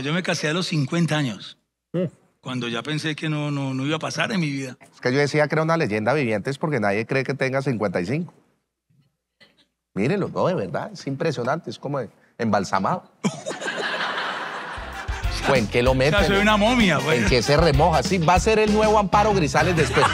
Yo me casé a los 50 años. Mm. Cuando ya pensé que no, no, no iba a pasar en mi vida. Es que yo decía que era una leyenda viviente es porque nadie cree que tenga 55. Mírenlo, no, de verdad, es impresionante, es como embalsamado. En qué lo O sea, soy una momia, pues. ¿En qué se remoja? Sí, va a ser el nuevo Amparo Grisales después.